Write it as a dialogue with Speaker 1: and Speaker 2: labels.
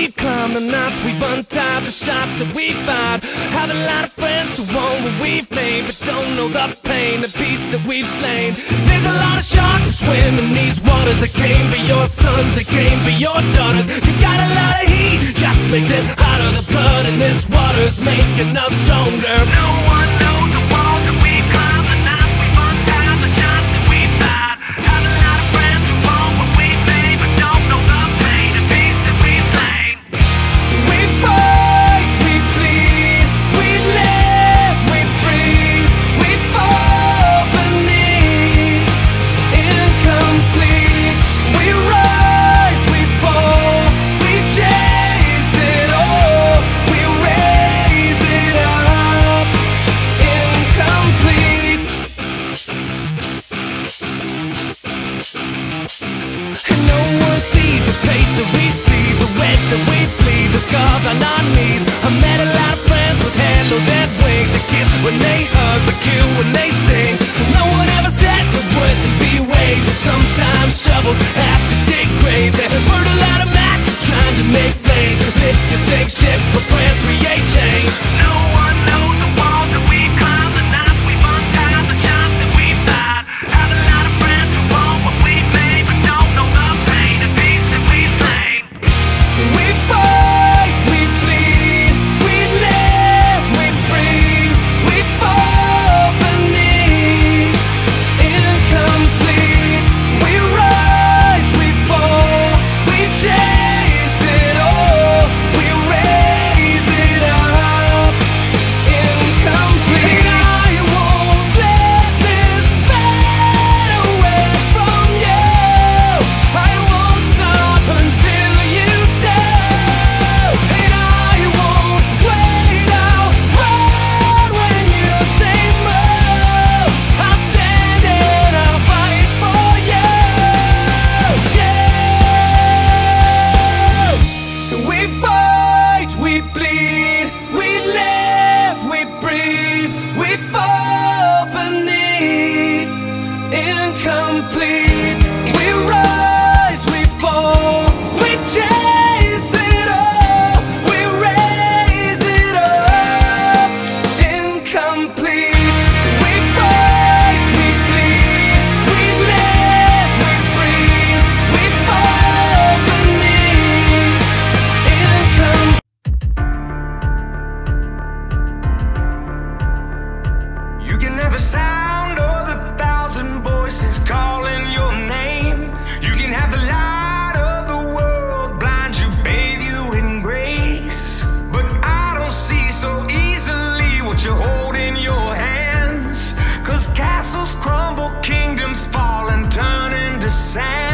Speaker 1: we've climbed the knots, we've untied the shots that we fired. Have a lot of friends who want what we've made, but don't know the pain, the beasts that we've slain. There's a lot of sharks that swim in these waters that came for your sons, that came for your daughters. You got a lot of heat, just makes it hotter. The blood in this water's making us stronger. No scars on our knees. I met a lot of friends with halos and wings that kiss when they hug, but kill when they sting. No one ever said there wouldn't be but sometimes shovels have to dig graves. And burn a lot of matches trying to make flames. Lips can sink ships, but incomplete.
Speaker 2: You hold in your hands. Cause castles crumble, kingdoms fall and turn into sand.